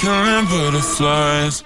killing butterflies.